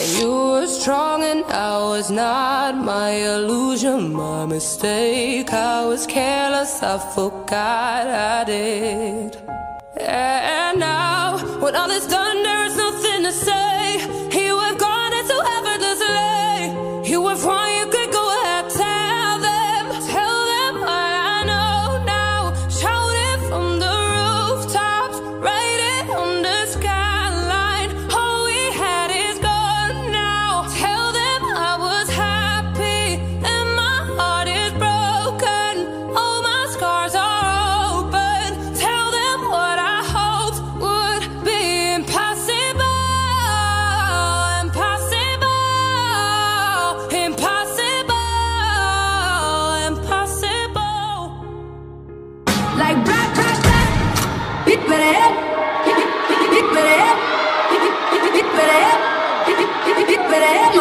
And you were strong and I was not my illusion, my mistake. I was careless, I forgot I did. And now, when all is done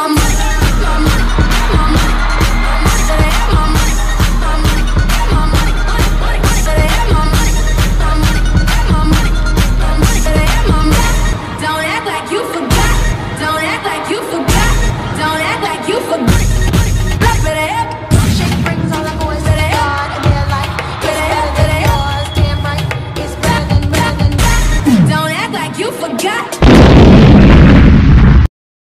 I'm